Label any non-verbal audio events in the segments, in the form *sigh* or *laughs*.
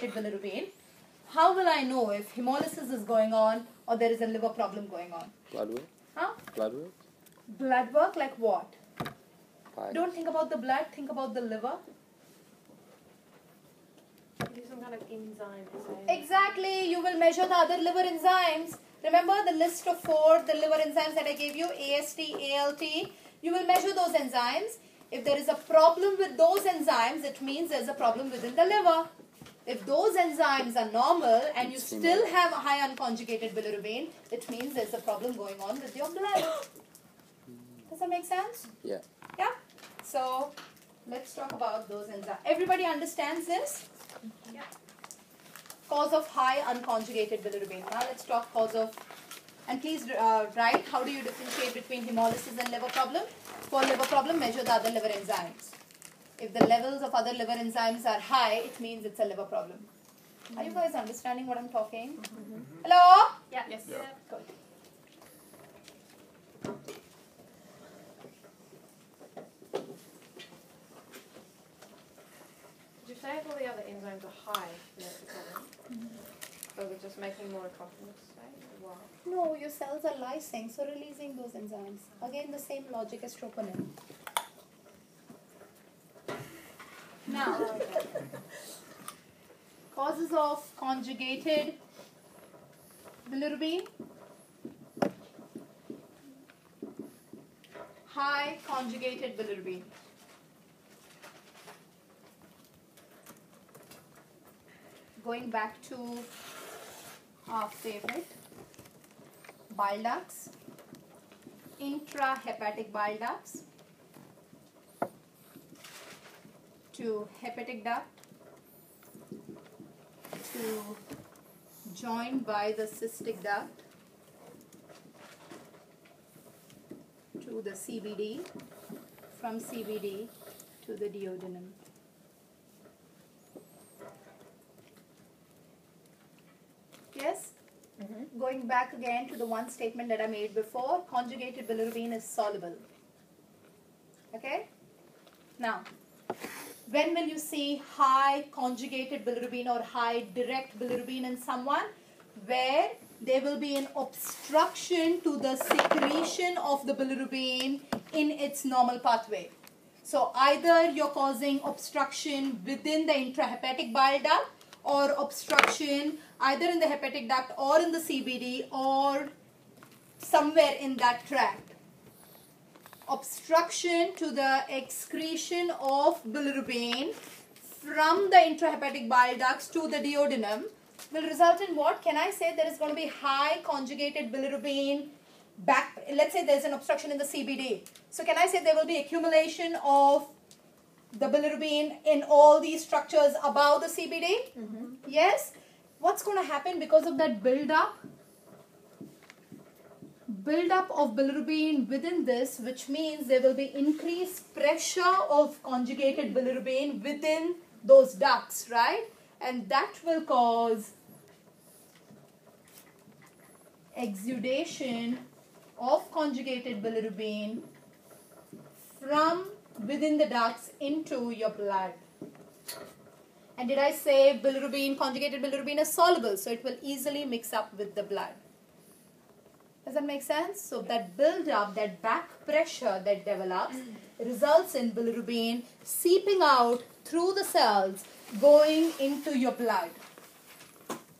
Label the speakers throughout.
Speaker 1: bilirubin, how will I know if hemolysis is going on or there is a liver problem going on?
Speaker 2: Blood work?
Speaker 1: Huh?
Speaker 2: Blood work?
Speaker 1: Blood work like what?
Speaker 2: Fine.
Speaker 1: Don't think about the blood, think about the liver.
Speaker 3: Do some kind of enzyme.
Speaker 1: Exactly, you will measure the other liver enzymes. Remember the list of four, the liver enzymes that I gave you, AST, ALT. You will measure those enzymes. If there is a problem with those enzymes, it means there's a problem within the liver. If those enzymes are normal and you still have a high unconjugated bilirubin, it means there's a problem going on with your blood. *gasps* Does that make sense?
Speaker 2: Yeah.
Speaker 1: Yeah? So, let's talk about those enzymes. Everybody understands this?
Speaker 3: Yeah.
Speaker 1: Cause of high unconjugated bilirubin. Now let's talk cause of, and please uh, write how do you differentiate between hemolysis and liver problem. For liver problem, measure the other liver enzymes. If the levels of other liver enzymes are high, it means it's a liver problem. Are you guys understanding what I'm talking? Mm-hmm. Hello?
Speaker 3: Yeah. Yes. Yeah.
Speaker 1: Good.
Speaker 3: Did you say if all the other enzymes are high, then it's a problem? So we're just making more confidence, say?
Speaker 1: No, your cells are lysing, so releasing those enzymes. Again, the same logic as troponin. Now, *laughs* causes of conjugated bilirubin. High conjugated bilirubin. Going back to our favorite bile ducts, intrahepatic bile ducts to hepatic duct to joined by the cystic duct to the CBD from CBD to the duodenum. Yes? Mm-hmm. Going back again to the one statement that I made before, conjugated bilirubin is soluble. Okay? Now, when will you see high conjugated bilirubin or high direct bilirubin in someone? Where there will be an obstruction to the secretion of the bilirubin in its normal pathway. So either you're causing obstruction within the intrahepatic bile duct or obstruction either in the hepatic duct or in the CBD or somewhere in that tract. Obstruction to the excretion of bilirubin from the intrahepatic bile ducts to the duodenum will result in what? Can I say there is going to be high conjugated bilirubin back? Let's say there's an obstruction in the CBD. So can I say there will be accumulation of the bilirubin in all these structures above the CBD? Mm-hmm. Yes. What's going to happen because of that build up? Build up of bilirubin within this, which means there will be increased pressure of conjugated bilirubin within those ducts, right? And that will cause exudation of conjugated bilirubin from within the ducts into your blood. And did I say bilirubin, conjugated bilirubin is soluble, so it will easily mix up with the blood. Does that make sense? So that build up, that back pressure that develops results in bilirubin seeping out through the cells, going into your blood.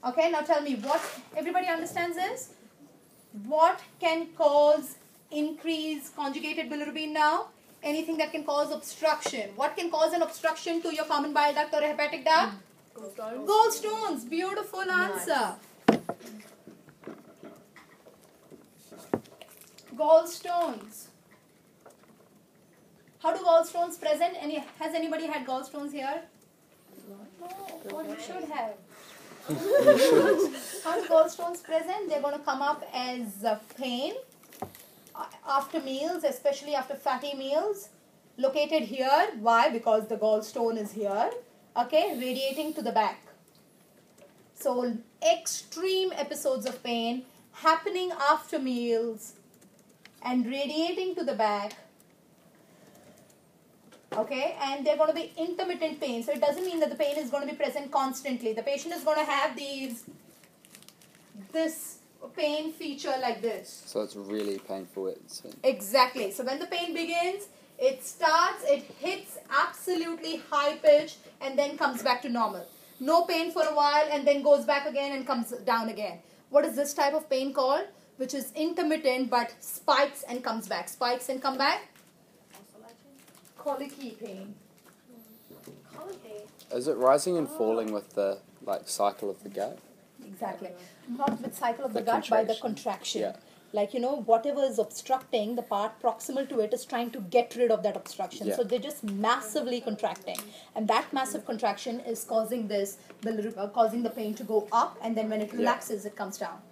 Speaker 1: Okay, now tell me what everybody understands this? What can cause increased conjugated bilirubin now? Anything that can cause obstruction. What can cause an obstruction to your common bile duct or a hepatic duct? Gallstones. Beautiful answer. Gallstones. How do gallstones present? Any has anybody had gallstones here? No. Well, you should have. *laughs* How do gallstones present? They're going to come up as uh, pain uh, after meals, especially after fatty meals. Located here. Why? Because the gallstone is here. Okay, radiating to the back. So extreme episodes of pain happening after meals and radiating to the back Okay, and they're going to be intermittent pain. So it doesn't mean that the pain is going to be present constantly. The patient is going to have these, this pain feature like this.
Speaker 2: So it's really painful. It's
Speaker 1: Exactly. So when the pain begins, it starts, it hits absolutely high pitch and then comes back to normal. No pain for a while and then goes back again and comes down again. What is this type of pain called? Which is intermittent but spikes and comes back. Spikes and come back. Colicky pain.
Speaker 3: Colicky.
Speaker 2: is it rising and falling with the like cycle of the gut?
Speaker 1: Exactly. Not with cycle of the,
Speaker 2: The
Speaker 1: gut by the
Speaker 2: contraction.
Speaker 1: contraction.
Speaker 2: Yeah.
Speaker 1: Like you know, whatever is obstructing the part proximal to it is trying to get rid of that obstruction.
Speaker 2: Yeah.
Speaker 1: So they're just massively contracting, and that massive contraction is causing this, uh, causing the pain to go up, and then when it
Speaker 2: Yeah.
Speaker 1: relaxes, it comes down.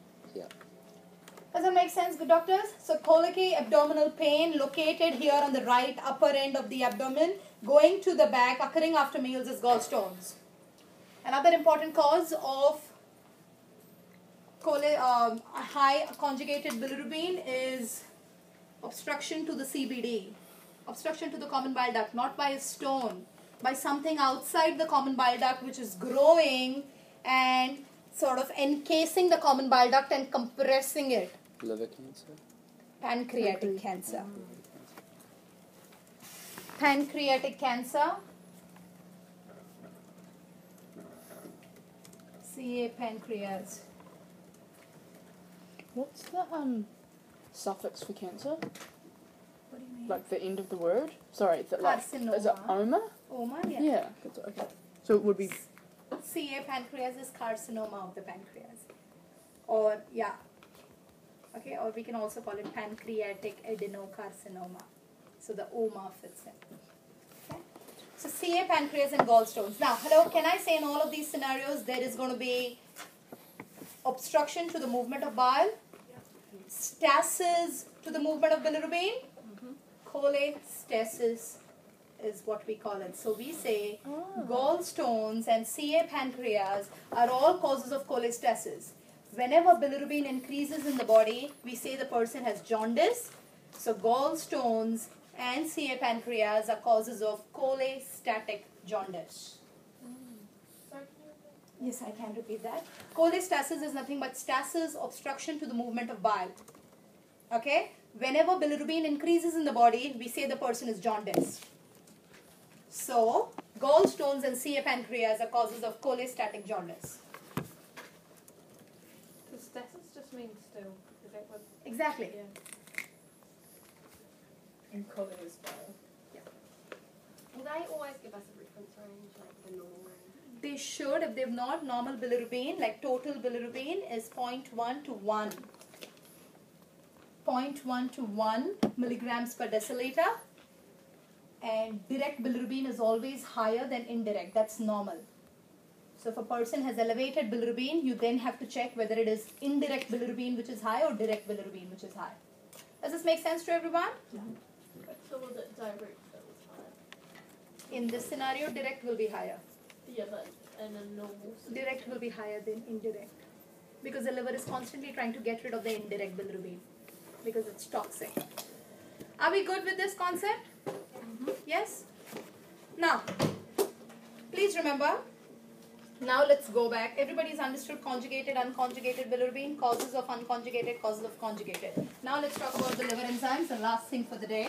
Speaker 1: Does that make sense, good doctors? So colicky abdominal pain located here on the right upper end of the abdomen, going to the back, occurring after meals is gallstones. Another important cause of um, high conjugated bilirubin is obstruction to the CBD, obstruction to the common bile duct, not by a stone, by something outside the common bile duct which is growing and sort of encasing the common bile duct and compressing it.
Speaker 2: Liver cancer.
Speaker 1: Pancreatic cancer. Pancreatic cancer. CA pancreas.
Speaker 4: What's the um suffix for cancer?
Speaker 1: What do you mean?
Speaker 4: Like the end of the word? Sorry, is it like is it
Speaker 1: Carcinoma.
Speaker 4: oma?
Speaker 1: Oma, yeah.
Speaker 4: Yeah. that's okay. So it would be
Speaker 1: CA pancreas is carcinoma of the pancreas. Or, yeah. Okay, or we can also call it pancreatic adenocarcinoma. So the OMA fits in. Okay. So CA pancreas and gallstones. Now, hello, can I say in all of these scenarios there is going to be obstruction to the movement of bile, stasis to the movement of bilirubin, mm-hmm. cholestasis is what we call it. So we say oh. gallstones and CA pancreas are all causes of cholestasis. Whenever bilirubin increases in the body, we say the person has jaundice. So gallstones and CA pancreas are causes of cholestatic jaundice. Yes, I can repeat that. Cholestasis is nothing but stasis, obstruction to the movement of bile. Okay? Whenever bilirubin increases in the body, we say the person is jaundiced. So, gallstones and CA pancreas are causes of cholestatic jaundice.
Speaker 3: So stasis just means still. Is that what?
Speaker 1: Exactly.
Speaker 3: Yeah.
Speaker 4: and colour as well.
Speaker 5: Will they always give us a reference range, like the normal range?
Speaker 1: They should, if they've not, normal bilirubin, like total bilirubin, is 0.1 to 1. 0.1 to 1 milligrams per deciliter. And direct bilirubin is always higher than indirect. That's normal. So if a person has elevated bilirubin, you then have to check whether it is indirect bilirubin which is high or direct bilirubin which is high. Does this make sense to everyone? Yeah.
Speaker 5: So was it direct that was higher?
Speaker 1: In this scenario, direct will be higher.
Speaker 5: Yeah, but in a normal
Speaker 1: Direct will be higher than indirect because the liver is constantly trying to get rid of the indirect bilirubin because it's toxic. Are we good with this concept? Mm-hmm. Yes? Now, please remember. Now let's go back. Everybody's understood conjugated, unconjugated bilirubin, causes of unconjugated, causes of conjugated. Now let's talk about the liver enzymes, the last thing for the day.